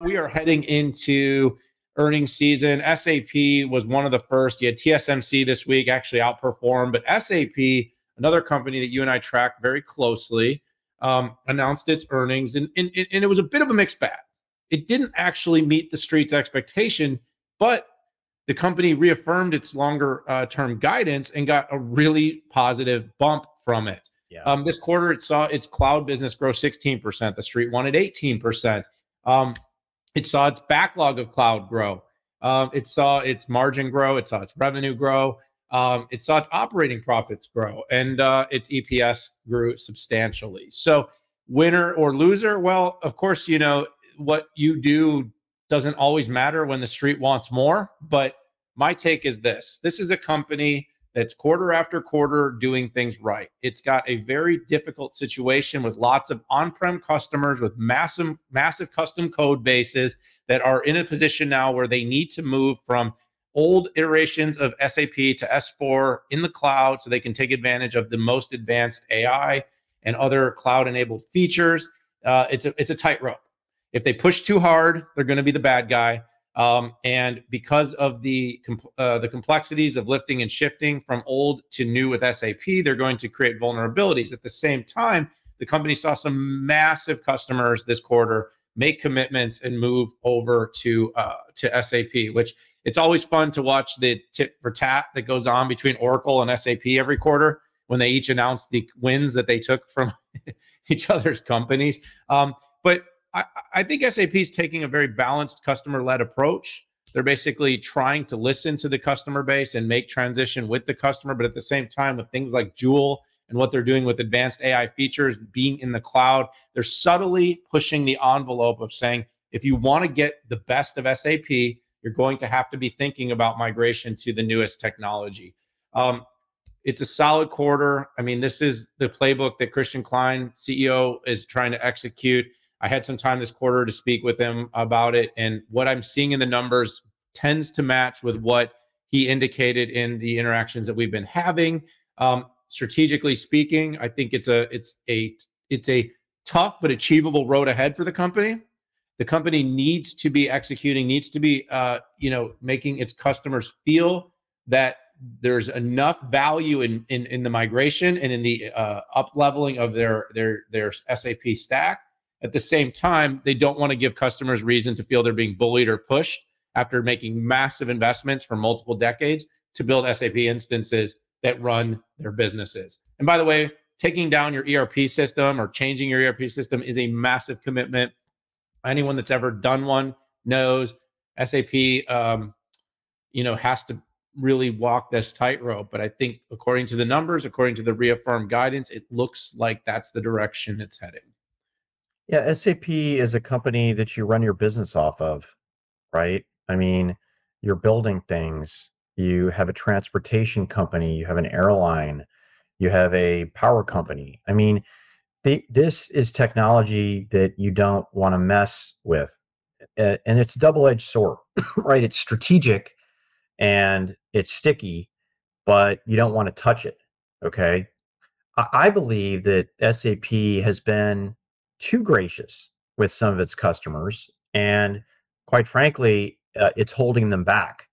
We are heading into earnings season. SAP was one of the first. You had TSMC this week actually outperformed, but SAP, another company that you and I track very closely, um, announced its earnings, and, and, and it was a bit of a mixed bag. It didn't actually meet the street's expectation, but the company reaffirmed its longer uh, term guidance and got a really positive bump from it. Yeah. Um, this quarter, it saw its cloud business grow 16%. The street wanted 18%. Um, it saw its backlog of cloud grow. Um, it saw its margin grow. It saw its revenue grow. Um, it saw its operating profits grow, and uh, its EPS grew substantially. So, winner or loser? Well, of course, you know what you do doesn't always matter when the street wants more. But my take is this: this is a company that's quarter after quarter doing things right. It's got a very difficult situation with lots of on-prem customers with massive massive custom code bases that are in a position now where they need to move from old iterations of SAP to S4 in the cloud so they can take advantage of the most advanced AI and other cloud enabled features. Uh, it's a it's a tightrope. If they push too hard, they're going to be the bad guy. Um, and because of the uh, the complexities of lifting and shifting from old to new with SAP, they're going to create vulnerabilities. At the same time, the company saw some massive customers this quarter make commitments and move over to uh, to SAP, which it's always fun to watch the tit for tat that goes on between Oracle and SAP every quarter when they each announce the wins that they took from each other's companies. Um, but I, I think SAP is taking a very balanced customer led approach. They're basically trying to listen to the customer base and make transition with the customer, but at the same time, with things like Joule and what they're doing with advanced AI features being in the cloud, they're subtly pushing the envelope of saying, if you want to get the best of SAP, you're going to have to be thinking about migration to the newest technology. Um, it's a solid quarter. I mean, this is the playbook that Christian Klein, CEO, is trying to execute. I had some time this quarter to speak with him about it, and what I'm seeing in the numbers tends to match with what he indicated in the interactions that we've been having. Um, strategically speaking, I think it's a it's a it's a tough but achievable road ahead for the company. The company needs to be executing, needs to be uh, you know making its customers feel that there's enough value in in, in the migration and in the uh, up leveling of their their their SAP stack at the same time, they don't want to give customers reason to feel they're being bullied or pushed after making massive investments for multiple decades to build SAP instances that run their businesses. And by the way, taking down your ERP system or changing your ERP system is a massive commitment. Anyone that's ever done one knows SAP, um, you know, has to really walk this tightrope. But I think, according to the numbers, according to the reaffirmed guidance, it looks like that's the direction it's heading. Yeah, SAP is a company that you run your business off of, right? I mean, you're building things. You have a transportation company, you have an airline, you have a power company. I mean, they, this is technology that you don't want to mess with. And it's double edged sword, right? It's strategic and it's sticky, but you don't want to touch it. Okay. I believe that SAP has been too gracious with some of its customers. And quite frankly, uh, it's holding them back.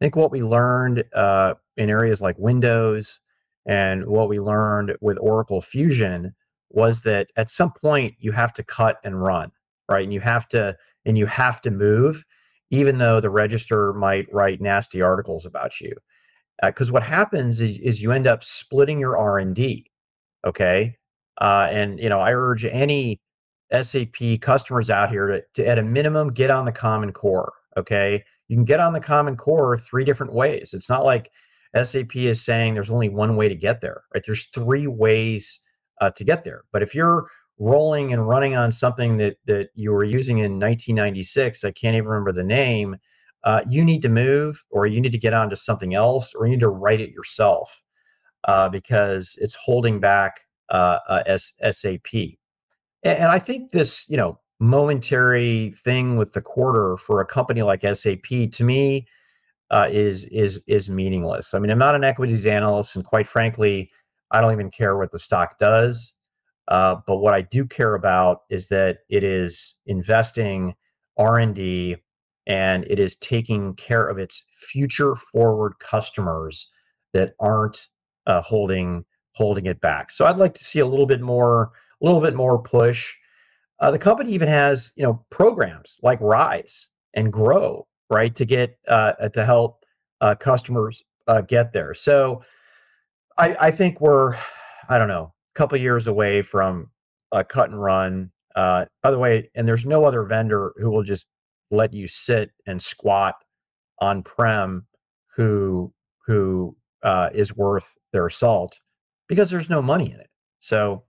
I think what we learned uh, in areas like Windows and what we learned with Oracle Fusion was that at some point you have to cut and run, right? And you have to and you have to move, even though the register might write nasty articles about you. Because uh, what happens is, is you end up splitting your R and D. Okay, uh, and you know I urge any SAP customers out here to, to, at a minimum, get on the Common Core. Okay. You can get on the Common Core three different ways. It's not like SAP is saying there's only one way to get there, right? There's three ways uh, to get there. But if you're rolling and running on something that, that you were using in 1996, I can't even remember the name, uh, you need to move or you need to get onto something else or you need to write it yourself uh, because it's holding back uh, uh, S- SAP. And I think this, you know, momentary thing with the quarter for a company like SAP to me uh, is is is meaningless. I mean, I'm not an equities analyst, and quite frankly, I don't even care what the stock does. Uh, but what I do care about is that it is investing R&D and it is taking care of its future forward customers that aren't uh, holding holding it back. So I'd like to see a little bit more a little bit more push. Uh, the company even has you know programs like Rise and Grow, right, to get uh, to help uh, customers uh, get there. So I, I think we're I don't know a couple years away from a cut and run. Uh, by the way, and there's no other vendor who will just let you sit and squat on prem who who uh, is worth their salt because there's no money in it. So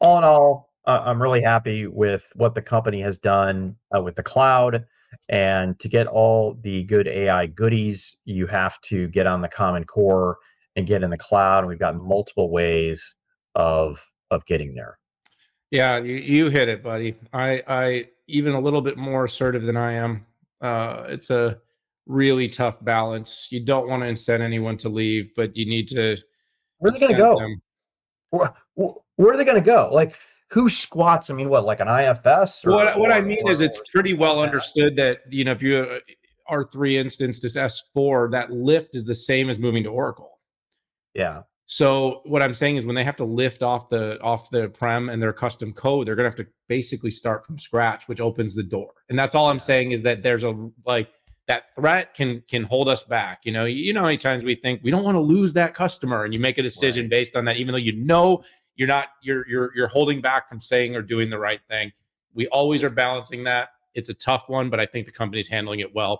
all in all, uh, I'm really happy with what the company has done uh, with the cloud. And to get all the good AI goodies, you have to get on the Common Core and get in the cloud. And we've got multiple ways of of getting there. Yeah, you, you hit it, buddy. I I even a little bit more assertive than I am. Uh, it's a really tough balance. You don't want to incent anyone to leave, but you need to. Where are they going to go? Where, where are they going to go? Like, who squats? I mean, what, like an IFS? Or, what what or, I mean or, is, it's pretty well understood that you know if you uh, R3 instance to S4, that lift is the same as moving to Oracle. Yeah. So what I'm saying is when they have to lift off the off the prem and their custom code, they're gonna have to basically start from scratch, which opens the door. And that's all I'm saying is that there's a like that threat can can hold us back. You know, you know how many times we think we don't want to lose that customer, and you make a decision right. based on that, even though you know you're not you're you're you're holding back from saying or doing the right thing. We always are balancing that. It's a tough one, but I think the company's handling it well.